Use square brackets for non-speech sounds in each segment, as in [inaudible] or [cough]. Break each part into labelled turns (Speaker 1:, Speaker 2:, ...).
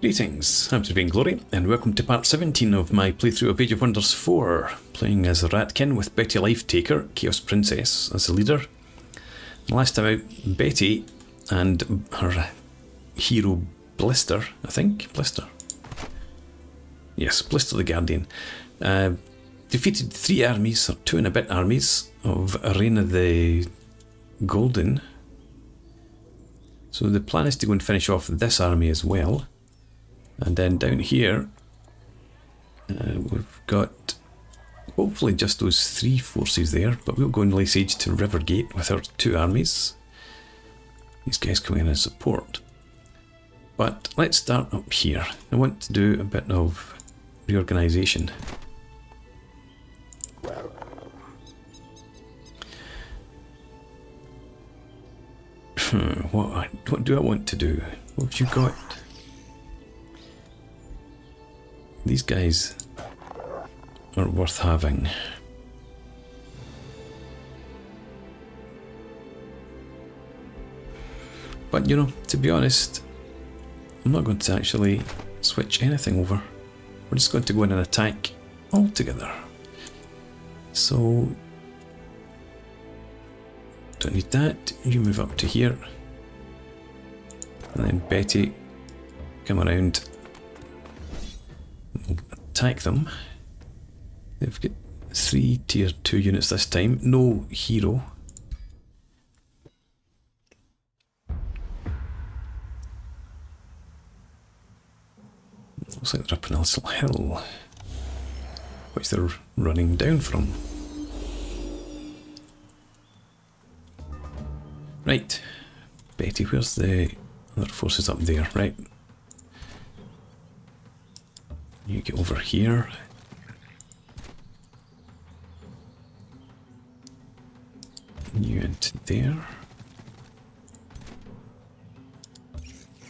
Speaker 1: Greetings, I'm Sir Vainglory, and welcome to part 17 of my playthrough of Age of Wonders 4, playing as Ratkin with Betty Lifetaker, Chaos Princess, as the leader. Last time out, Betty and her hero Blister, I think, Blister. Yes, Blister the Guardian, uh, defeated three armies, or two and a bit armies, of Raina the Golden. So the plan is to go and finish off this army as well. And then down here, uh, we've got hopefully just those three forces there, but we'll go and lay siege to Rivergate with our two armies. These guys coming in as support. But let's start up here. I want to do a bit of reorganisation. Hmm, what, what do I want to do? What have you got? These guys are worth having. But you know, to be honest, I'm not going to actually switch anything over. We're just going to go in and attack altogether. So, don't need that. You move up to here. And then Betty, come around attack them. They've got three tier 2 units this time, no hero. Looks like they're up an little hill, which they're running down from. Right, Betty, where's the other forces up there? Right, You get over here. You into there.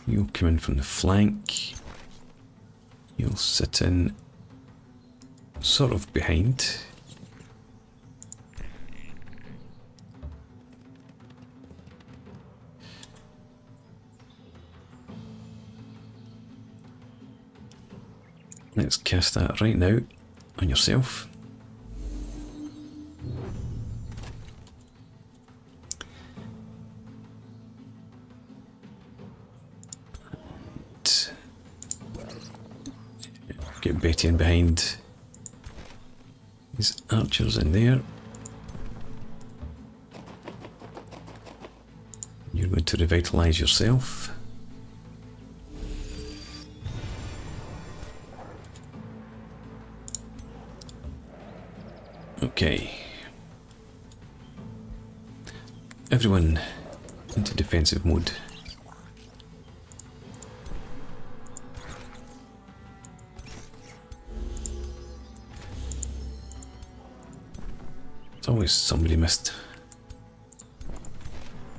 Speaker 1: You'll come in from the flank. You'll sit in sort of behind. Let's cast that right now on yourself. get Betty in behind these archers in there. You're going to revitalise yourself. Okay. Everyone into defensive mode. It's always somebody missed.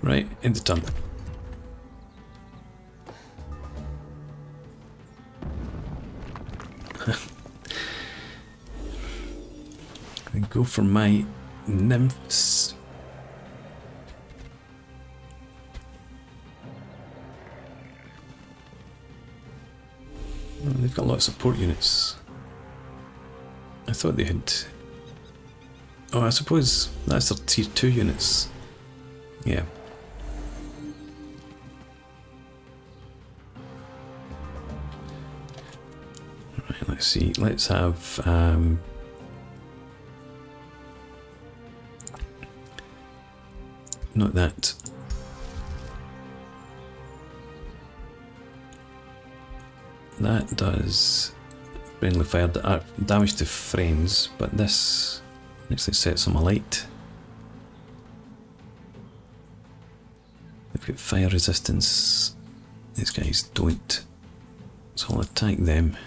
Speaker 1: Right, in the tunnel. Go for my nymphs. They've got a lot of support units. I thought they had... Oh, I suppose that's their tier 2 units. Yeah. Right, let's see. Let's have... Um, not that. That does friendly fire uh, damage to friends, but this actually sets them alight. They've got fire resistance. These guys don't. So I'll attack them.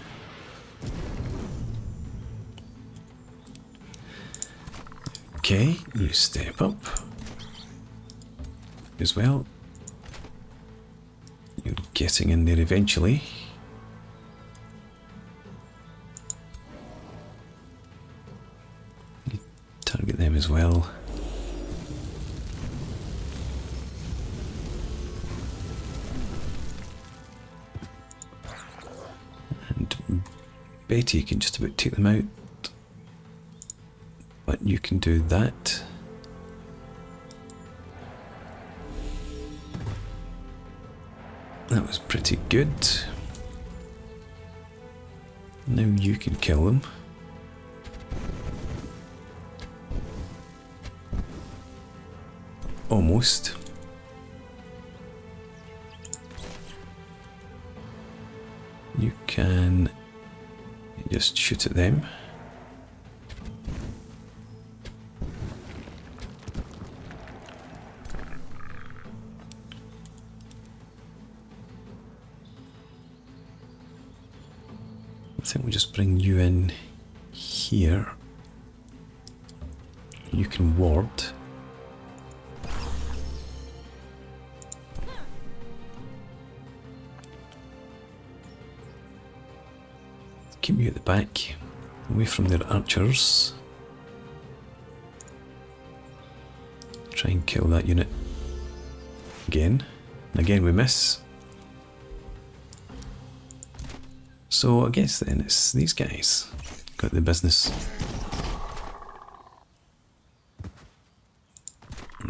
Speaker 1: Okay, you step up as well. You're getting in there eventually. You target them as well. And Betty can just about take them out. But you can do that. That was pretty good. Now you can kill them. Almost. You can just shoot at them. Here. You can ward. Keep you at the back, away from their archers. Try and kill that unit again. Again we miss. So I guess then it's these guys got the business.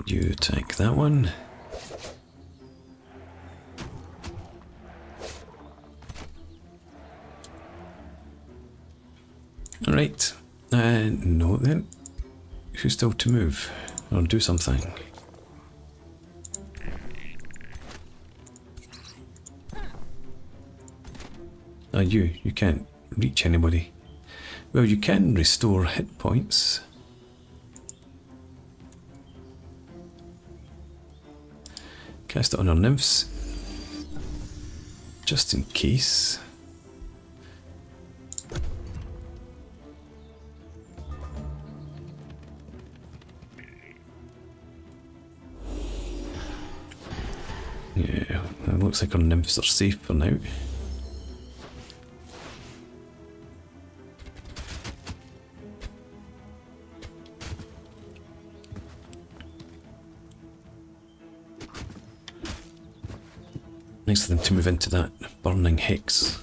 Speaker 1: You take that one. Alright. Uh, no then. Who's still to move? Or do something? Ah, you. You can't reach anybody. Well, you can restore hit points. Cast it on our nymphs. Just in case. Yeah, it looks like our nymphs are safe for now. Of them to move into that burning hex.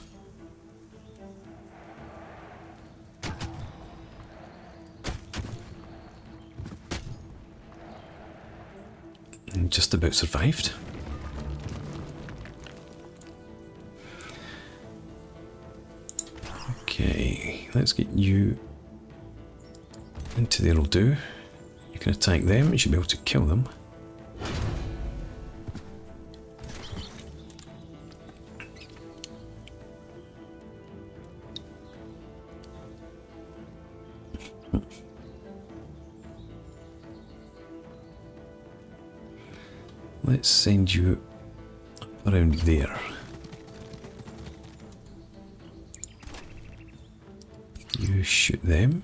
Speaker 1: And just about survived. Okay, let's get you into there will do. You can attack them, you should be able to kill them. You around there. You shoot them.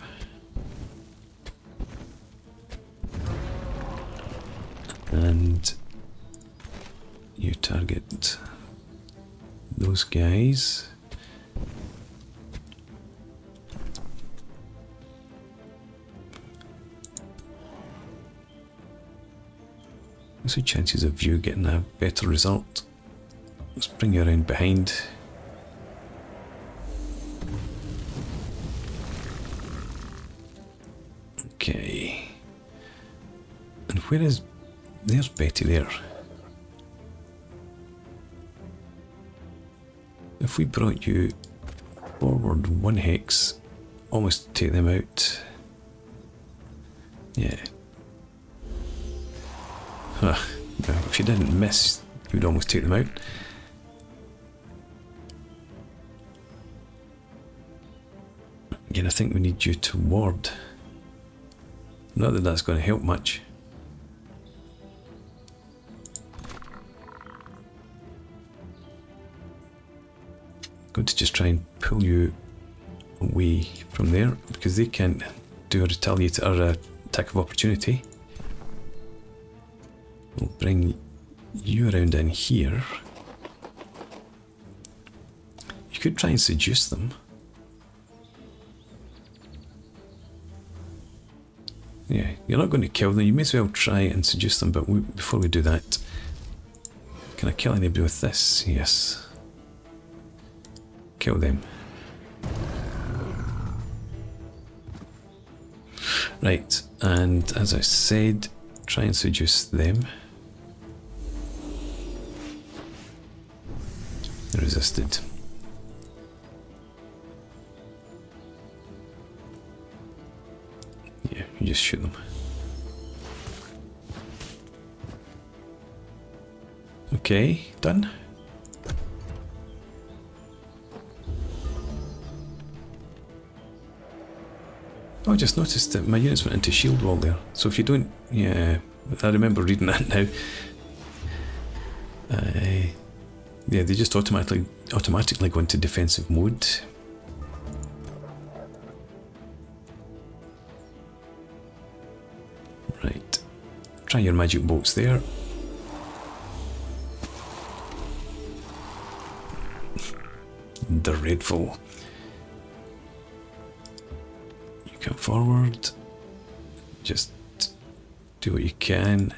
Speaker 1: And you target those guys. What's the chances of you getting a better result? Let's bring you around behind. Okay. And where is... There's Betty there. If we brought you forward one hex, almost take them out. Yeah. Huh. No, if you didn't miss, you'd almost take them out. Again, I think we need you to ward. Not that that's going to help much. Going to just try and pull you away from there because they can't do a retaliate or a attack of opportunity. We'll bring you around in here. You could try and seduce them. Yeah, you're not going to kill them. You may as well try and seduce them, but we, before we do that, can I kill anybody with this? Yes. Kill them. Right, and as I said, try and seduce them. Resisted. Yeah, you just shoot them. Okay, done. Oh, I just noticed that my units went into shield wall there. So if you don't... Yeah, I remember reading that [laughs] now. Yeah, they just automatically automatically go into defensive mode. Right. Try your magic bolts there. Dreadful. You come forward. Just do what you can.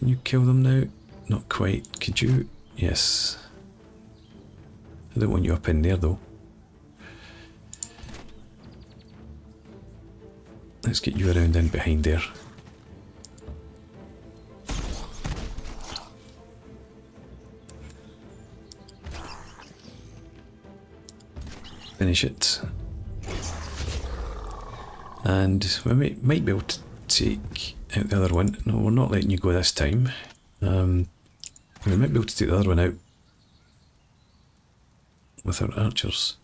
Speaker 1: Can you kill them now? Not quite. Could you? Yes. I don't want you up in there though. Let's get you around in behind there. Finish it. And we might, be able to take out the other one. No, we're not letting you go this time. Um, we might be able to take the other one out with our archers.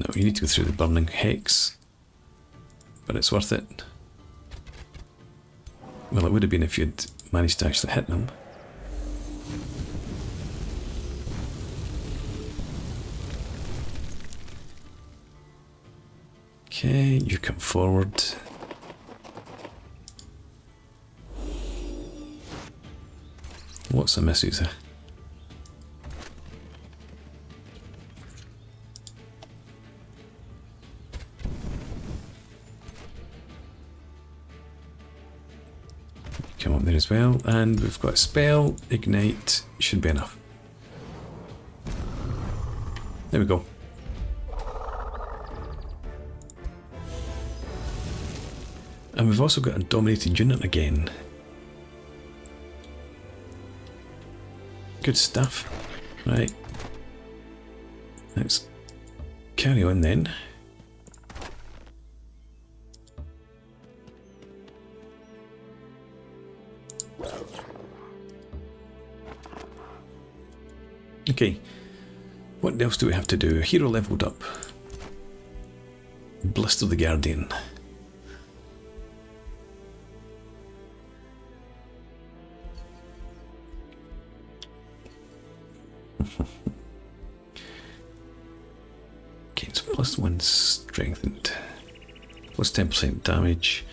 Speaker 1: No, you need to go through the burning hex, but it's worth it. Well, it would have been if you'd managed to actually hit them. Okay, you come forward. What's the message there? Come up there as well, and we've got spell, ignite, should be enough. There we go. And we've also got a dominated unit again. Good stuff. Right. Let's carry on then. Okay. What else do we have to do? Hero leveled up. Blister the Guardian. Gains plus one strengthened. Plus 10% damage.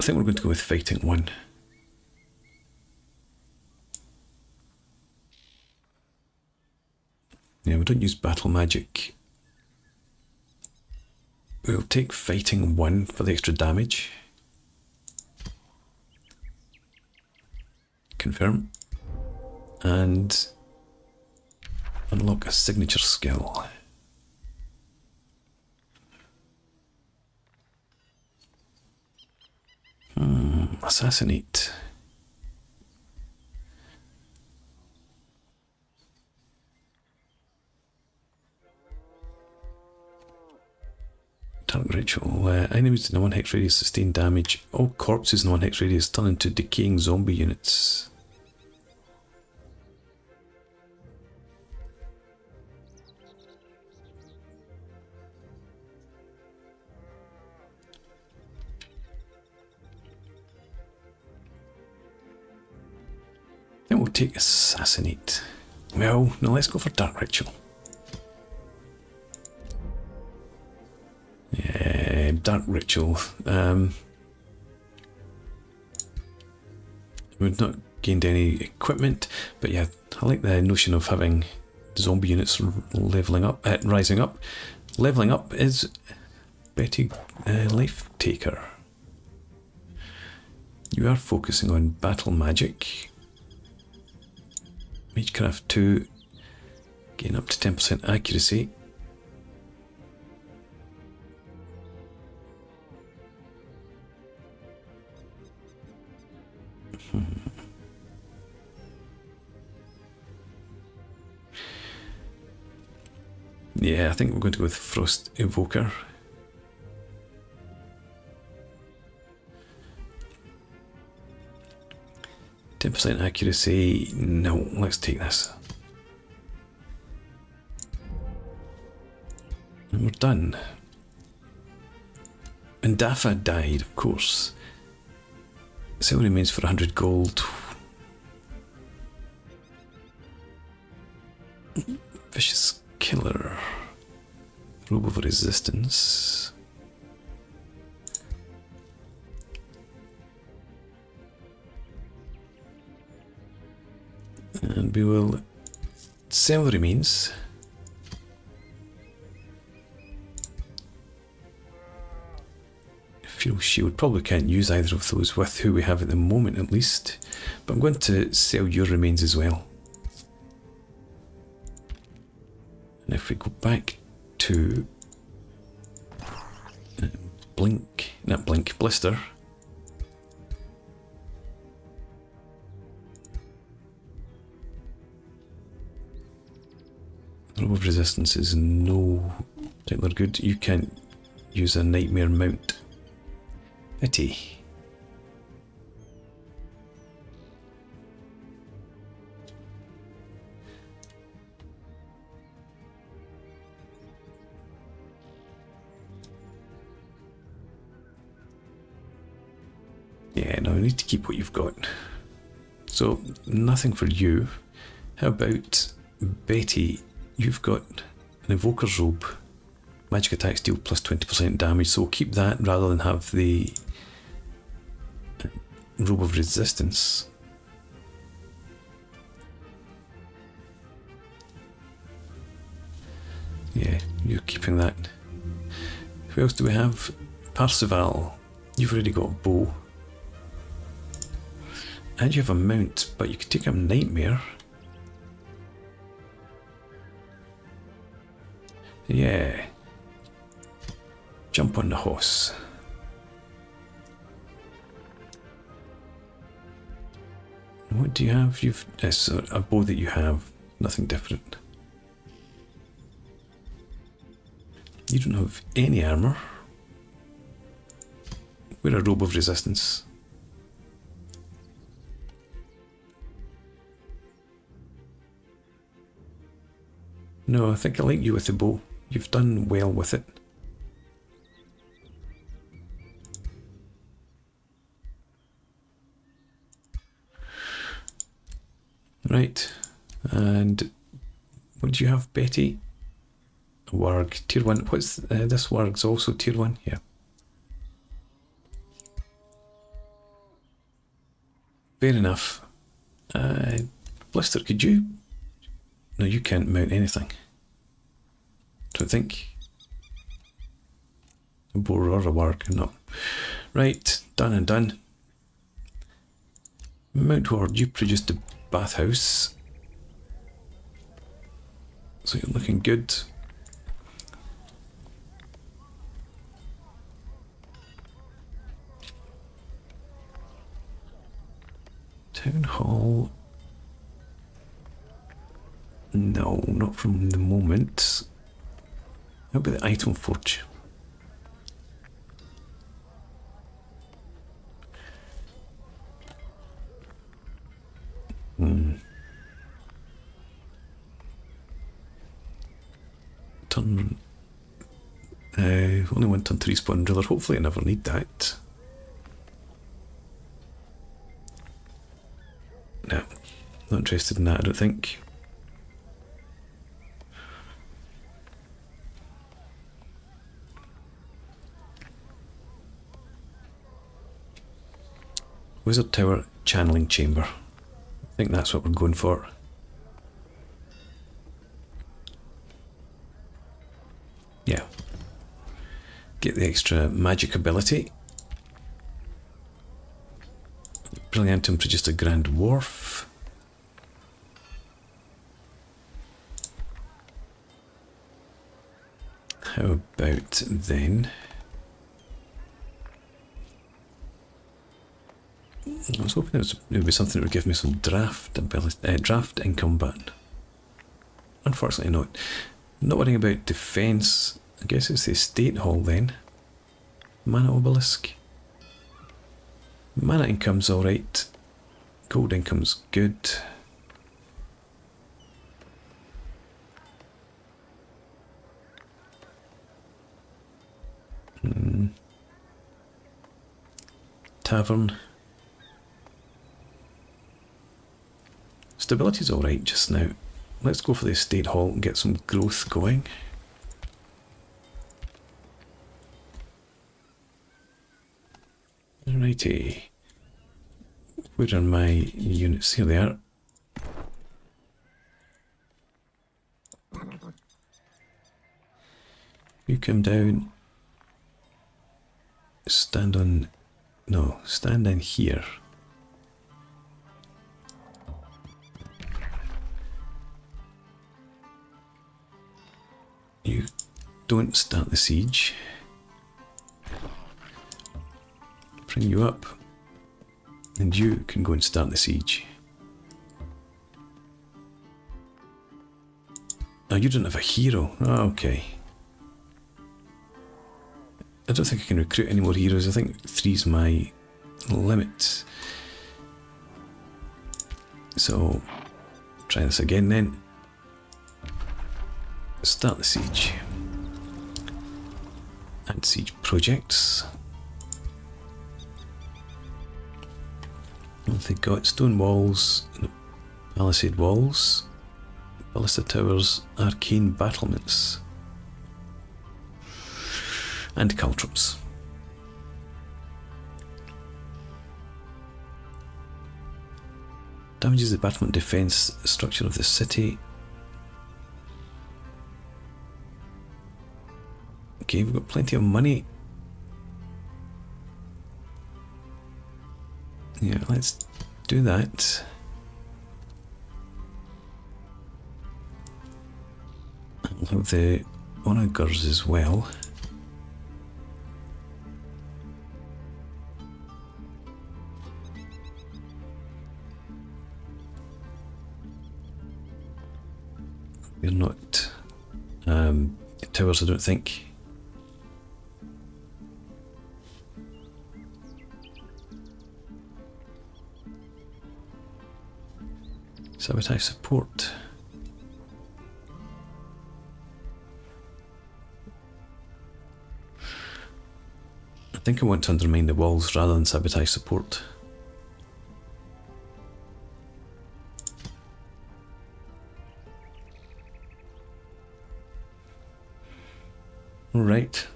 Speaker 1: I think we're going to go with fighting one. Yeah, we don't use battle magic. We'll take fighting one for the extra damage. Confirm. And unlock a signature skill. Hmm, assassinate. Ritual. Uh, enemies in the 1 hex radius sustain damage. All corpses in the 1 hex radius turn into decaying zombie units. Take Assassinate. Well, no, let's go for Dark Ritual. Yeah, Dark Ritual. Um, we've not gained any equipment, but yeah, I like the notion of having zombie units leveling up, uh, rising up. Leveling up is Betty uh, Life Taker. You are focusing on battle magic. Magecraft 2, gain up to 10% accuracy. Hmm. Yeah, I think we're going to go with Frost Evoker. Ten percent accuracy. No, let's take this. And we're done. And Dafa died, of course. Sale remains for 100 gold. Vicious Killer. Robe of Resistance. We will sell remains. Fuel Shield. Probably can't use either of those with who we have at the moment at least. But I'm going to sell your remains as well. And if we go back to uh, Blink, not Blink, Blister. Of Resistance is no particular good. You can't use a Nightmare mount. Pity. Yeah, no, you need to keep what you've got. So, nothing for you. How about Betty? You've got an Evoker's Robe. Magic attack deal plus 20% damage, so keep that rather than have the uh, Robe of Resistance. Yeah, you're keeping that. Who else do we have? Parsival. You've already got a bow. And you have a mount, but you could take a nightmare. Yeah. Jump on the horse. What do you have? You've it's a, a bow that you have, nothing different. You don't have any armor. We're a robe of resistance. No, I think I like you with the bow. You've done well with it. Right, and what do you have, Betty? Warg, tier 1. What's uh, this warg's also tier 1? Yeah. Fair enough. Uh, Blister, could you no, you can't mount anything. Don't think. A boar or a warg, no. Right, done and done. Mount Ward, you produced the bathhouse. So you're looking good. Town Hall no, not from the moment. How be the item forge? Hmm. Uh, only one turn to respawn driller. Hopefully, I never need that. No, not interested in that. I don't think. Wizard Tower Channeling Chamber. I think that's what we're going for. Yeah. Get the extra magic ability. Brilliantum to just a Grand Wharf. How about then? I was hoping it, would be something that would give me some draft ability, uh, draft in combat. Unfortunately not. Not worrying about defence. I guess it's the estate hall then. Mana obelisk. Mana income's alright. Gold income's good. Hmm. Tavern. Stability's alright just now. Let's go for the estate hall and get some growth going. Righty. Where are my units? Here they are. You come down. Stand on... No, stand in here. Don't start the siege. Bring you up. And you can go and start the siege. Oh, you don't have a hero. Oh, okay. I don't think I can recruit any more heroes. I think three's my limit. So, try this again then. Start the siege. Add siege projects. They've got stone walls, palisade walls, ballista towers, arcane battlements, and caltrops. Damages the battlement defense structure of the city. Okay, we've got plenty of money Yeah, let's do that. I'll have the onagers as well. They're not um, towers, I don't think. Sabotage support. I think I want to undermine the walls rather than sabotage support. Right.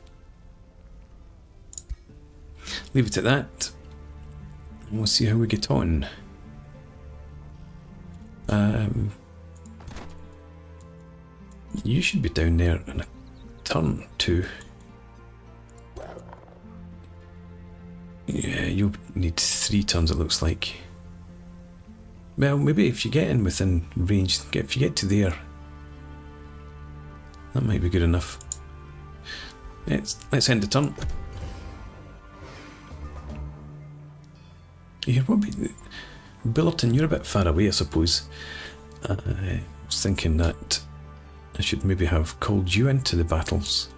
Speaker 1: Leave it at that. We'll see how we get on. Um, you should be down there in a turn too. Yeah, you'll need three turns it looks like. Well, maybe if you get in within range, if you get to there, that might be good enough. Let's, let's end the turn. Here, what be... Billerton, you're a bit far away, I suppose. Uh, I was thinking that I should maybe have called you into the battles.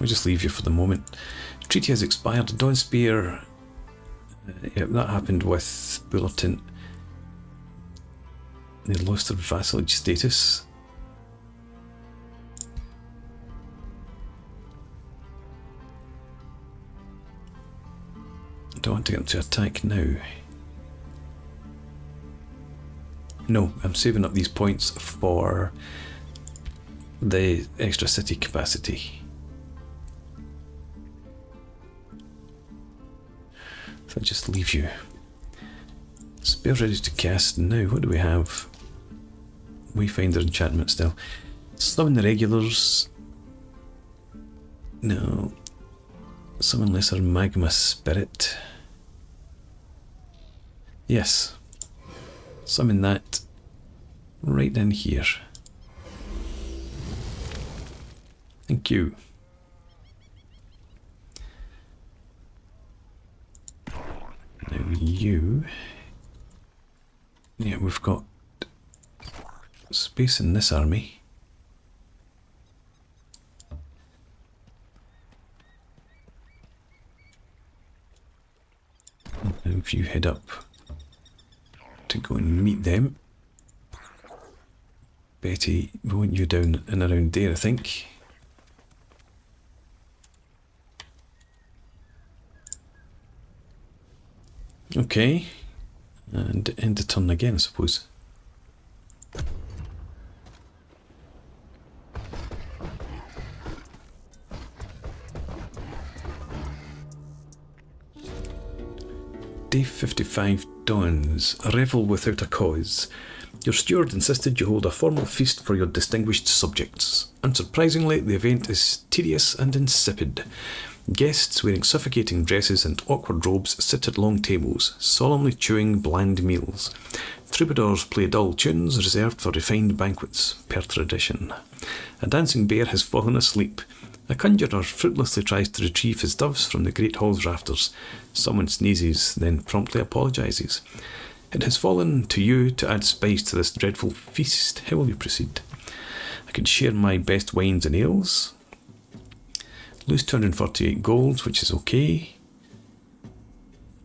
Speaker 1: I'll just leave you for the moment. Treaty has expired. Dawnspear. Uh, yeah, that happened with Bulletin. They lost their vassalage status. Don't want to get them to attack now. No, I'm saving up these points for the extra city capacity. So I just leave you. Spell ready to cast now. What do we have? Wayfinder enchantment still. Summon the regulars. No. Summon lesser magma spirit. Yes. Summon that right in here. Thank you. Now you... Yeah, we've got space in this army. And if you head up to go and meet them. Betty, we want you down and around there, I think. Okay. And end the turn again, I suppose. 55 dawns, a revel without a cause. Your steward insisted you hold a formal feast for your distinguished subjects. Unsurprisingly, the event is tedious and insipid. Guests wearing suffocating dresses and awkward robes sit at long tables, solemnly chewing bland meals. Troubadours play dull tunes reserved for refined banquets, per tradition. A dancing bear has fallen asleep. A conjurer fruitlessly tries to retrieve his doves from the great hall's rafters. Someone sneezes, then promptly apologises. It has fallen to you to add spice to this dreadful feast. How will you proceed? I could share my best wines and ales. Lose 248 gold, which is okay.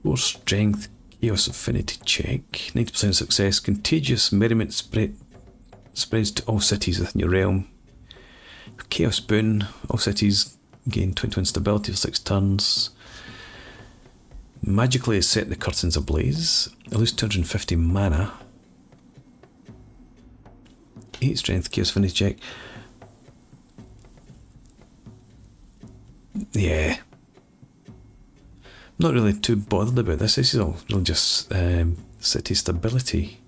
Speaker 1: 4 strength, chaos affinity check. 90% success. Contagious merriment spread, spreads to all cities within your realm. Chaos Boon, all cities gain 21 stability for 6 turns. Magically set the curtains ablaze. I lose 250 mana. 8 strength, chaos affinity check. Yeah. Not really too bothered about this. This is all really just um, city stability.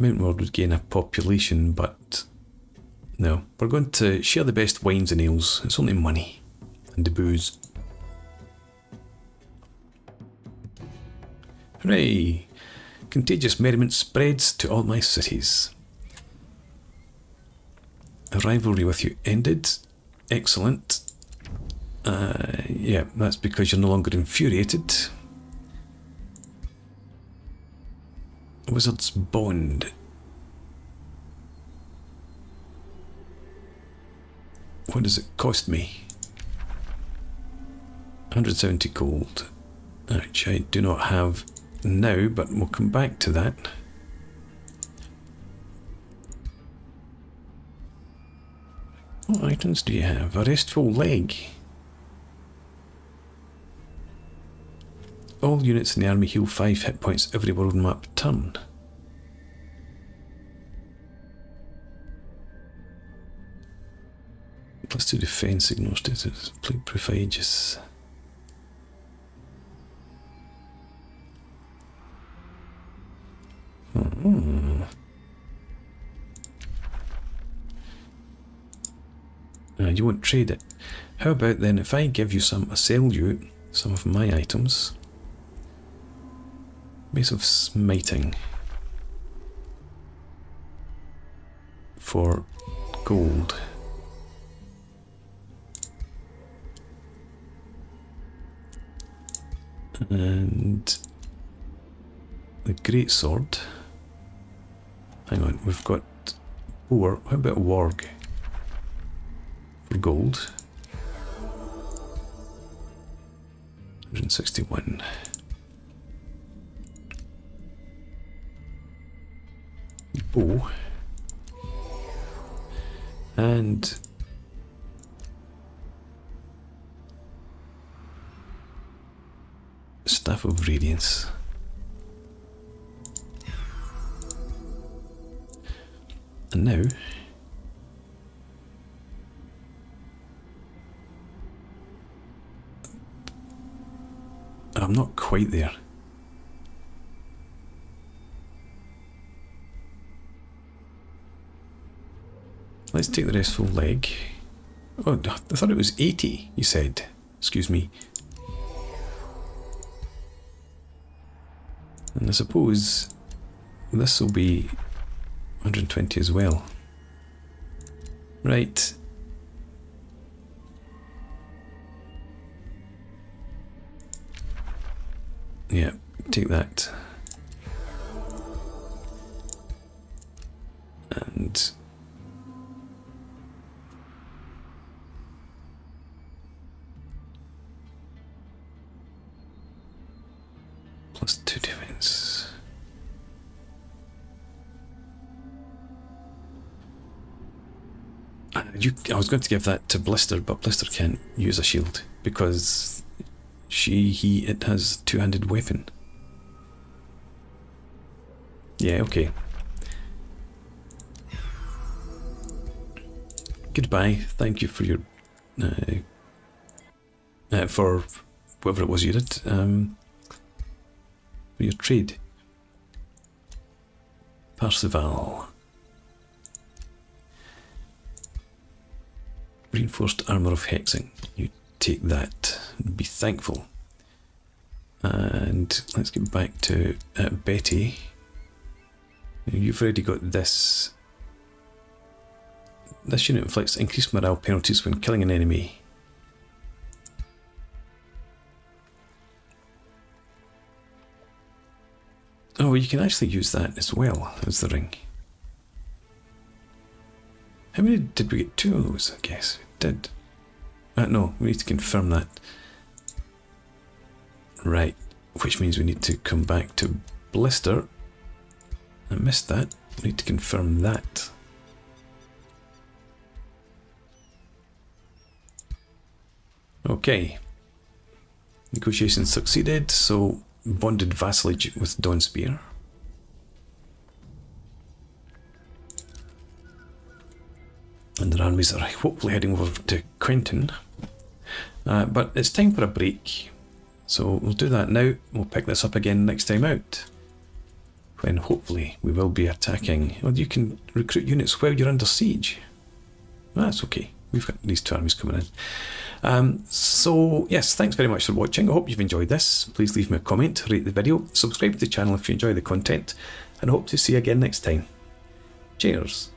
Speaker 1: Mount Ward would gain a population, but no. We're going to share the best wines and ales. It's only money and the booze. Hooray! Contagious merriment spreads to all my cities. A rivalry with you ended. Excellent. Uh, yeah, that's because you're no longer infuriated. Wizard's Bond. What does it cost me? 170 gold, which I do not have now, but we'll come back to that. What items do you have? A restful leg. All units in the army heal 5 hit points every world map turn. Plus 2 defense, ignore status, plague proof. Hmm. Uh, you won't trade it. How about then if I give you some, I sell you some of my items. Base of Smiting for gold. And the Great Sword. Hang on, we've got four. How about Warg for gold? 161. And staff of radiance. And now I'm not quite there Let's take the restful leg. Oh, I thought it was 80, you said. Excuse me. And I suppose this will be 120 as well. Right. Yeah, take that. You, I was going to give that to Blister, but Blister can't use a shield because she, he, it has two-handed weapon. Yeah, okay. Goodbye. Thank you for your, uh, uh, for whatever it was you did, um, for your trade. Parsival. Reinforced armour of hexing. You take that and be thankful. And let's get back to uh, Betty. You've already got this. This unit inflicts increased morale penalties when killing an enemy. Oh, you can actually use that as well as the ring. How many did we get? Two of those, I guess. We did. Uh, no, we need to confirm that. Right, which means we need to come back to Blister. I missed that. We need to confirm that. Okay. Negotiations succeeded, so bonded vassalage with Dawnspear. And their armies are hopefully heading over to Quentin. Uh, but it's time for a break. So we'll do that now. We'll pick this up again next time out. When hopefully we will be attacking. Well, you can recruit units while you're under siege. That's okay. We've got these two armies coming in. Um, so, yes, thanks very much for watching. I hope you've enjoyed this. Please leave me a comment, rate the video, subscribe to the channel if you enjoy the content, and hope to see you again next time. Cheers.